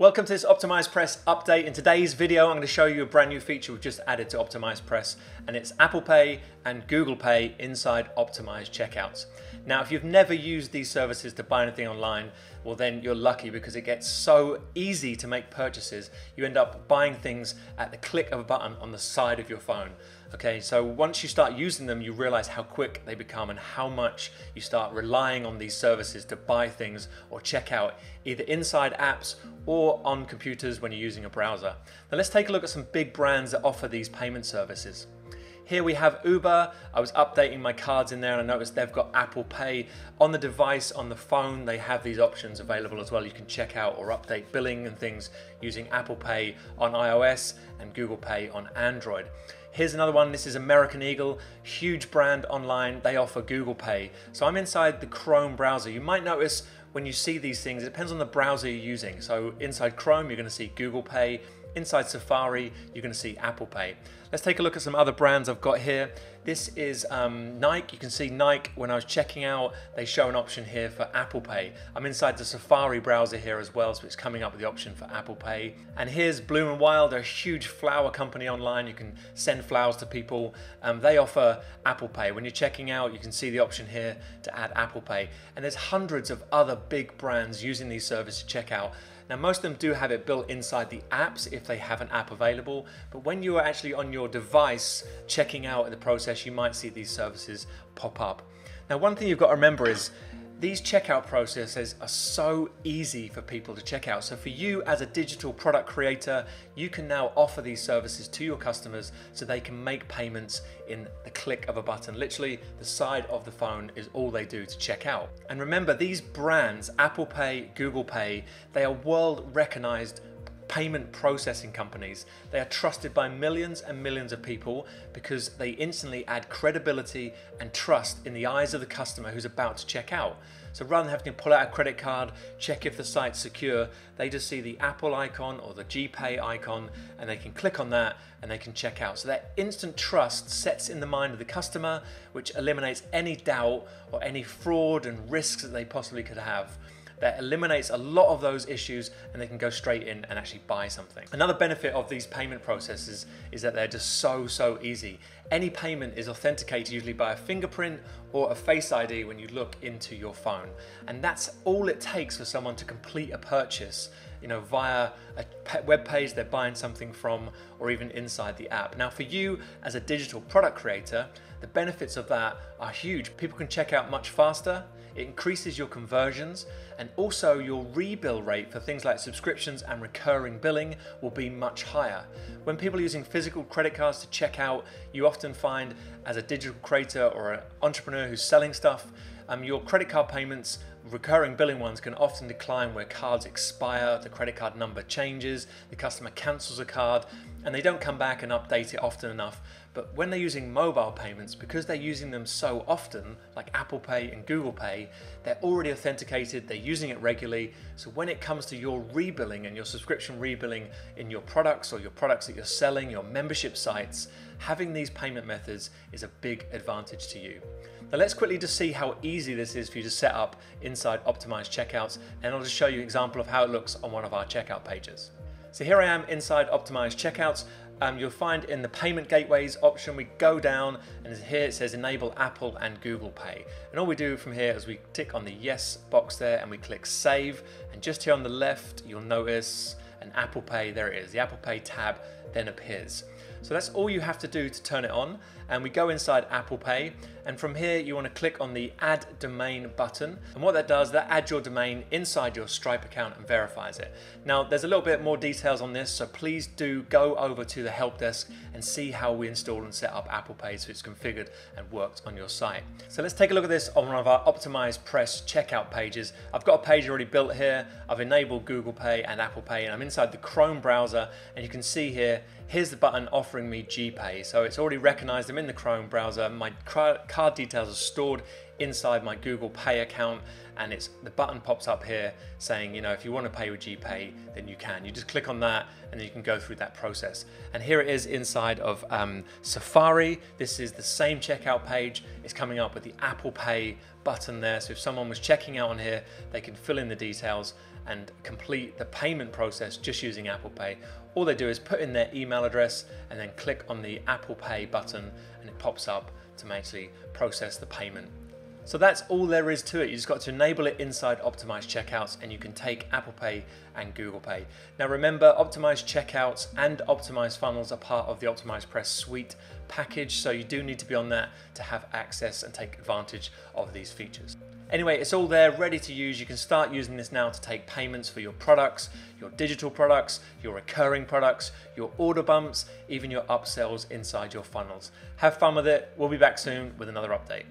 Welcome to this OptimizePress update. In today's video, I'm going to show you a brand new feature we've just added to OptimizePress, and it's Apple Pay and Google Pay inside OptimizeCheckouts. Now, if you've never used these services to buy anything online, well, then you're lucky because it gets so easy to make purchases. You end up buying things at the click of a button on the side of your phone. Okay, so once you start using them, you realize how quick they become and how much you start relying on these services to buy things or check out either inside apps or on computers when you're using a browser. Now, let's take a look at some big brands that offer these payment services. Here we have Uber. I was updating my cards in there and I noticed they've got Apple Pay on the device, on the phone. They have these options available as well. You can check out or update billing and things using Apple Pay on iOS and Google Pay on Android. Here's another one. This is American Eagle, huge brand online. They offer Google Pay. So I'm inside the Chrome browser. You might notice when you see these things, it depends on the browser you're using. So inside Chrome, you're going to see Google Pay. Inside Safari, you're going to see Apple Pay. Let's take a look at some other brands I've got here. This is um, Nike. You can see Nike when I was checking out, they show an option here for Apple Pay. I'm inside the Safari browser here as well, so it's coming up with the option for Apple Pay. And here's Bloom and Wild, a huge flower company online. You can send flowers to people. Um, they offer Apple Pay. When you're checking out, you can see the option here to add Apple Pay. And there's hundreds of other big brands using these services to check out. Now, most of them do have it built inside the apps if they have an app available, but when you are actually on your device checking out in the process, you might see these services pop up. Now, one thing you've got to remember is these checkout processes are so easy for people to check out. So for you as a digital product creator, you can now offer these services to your customers so they can make payments in the click of a button. Literally, the side of the phone is all they do to check out. And remember, these brands, Apple Pay, Google Pay, they are world recognized payment processing companies. They are trusted by millions and millions of people because they instantly add credibility and trust in the eyes of the customer who's about to check out. So rather than having to pull out a credit card, check if the site's secure, they just see the Apple icon or the GPay icon and they can click on that and they can check out. So that instant trust sets in the mind of the customer, which eliminates any doubt or any fraud and risks that they possibly could have that eliminates a lot of those issues and they can go straight in and actually buy something. Another benefit of these payment processes is that they're just so, so easy. Any payment is authenticated usually by a fingerprint or a face ID when you look into your phone. And that's all it takes for someone to complete a purchase you know, via a web page they're buying something from or even inside the app. Now for you as a digital product creator, the benefits of that are huge. People can check out much faster, it increases your conversions and also your rebill rate for things like subscriptions and recurring billing will be much higher. When people are using physical credit cards to check out, you often find as a digital creator or an entrepreneur who's selling stuff, um, your credit card payments, recurring billing ones, can often decline where cards expire, the credit card number changes, the customer cancels a card, and they don't come back and update it often enough. But when they're using mobile payments, because they're using them so often, like Apple Pay and Google Pay, they're already authenticated, they're using it regularly. So when it comes to your rebilling and your subscription rebilling in your products or your products that you're selling, your membership sites, having these payment methods is a big advantage to you. Now let's quickly just see how easy this is for you to set up inside OptimizeCheckouts and I'll just show you an example of how it looks on one of our checkout pages. So here I am inside OptimizeCheckouts. Um, you'll find in the payment gateways option, we go down and here it says enable Apple and Google Pay. And all we do from here is we tick on the yes box there and we click save. And just here on the left, you'll notice an Apple Pay, there it is, the Apple Pay tab then appears. So that's all you have to do to turn it on. And we go inside Apple Pay. And from here, you want to click on the add domain button. And what that does, that adds your domain inside your Stripe account and verifies it. Now, there's a little bit more details on this. So please do go over to the help desk and see how we install and set up Apple Pay so it's configured and worked on your site. So let's take a look at this on one of our OptimizePress checkout pages. I've got a page already built here. I've enabled Google Pay and Apple Pay and I'm inside the Chrome browser and you can see here here's the button offering me GPay. So it's already recognized In the Chrome browser. My card details are stored inside my Google Pay account and it's the button pops up here saying, you know, if you want to pay with GPay, then you can. You just click on that and then you can go through that process. And here it is inside of um, Safari. This is the same checkout page. It's coming up with the Apple Pay button there. So if someone was checking out on here, they can fill in the details and complete the payment process just using Apple Pay. All they do is put in their email address and then click on the Apple Pay button and it pops up to actually process the payment. So that's all there is to it. You just got to enable it inside OptimizeCheckouts and you can take Apple Pay and Google Pay. Now remember, Optimized Checkouts and OptimizeFunnels are part of the OptimizePress Suite package, so you do need to be on that to have access and take advantage of these features. Anyway, it's all there, ready to use. You can start using this now to take payments for your products, your digital products, your recurring products, your order bumps, even your upsells inside your funnels. Have fun with it. We'll be back soon with another update.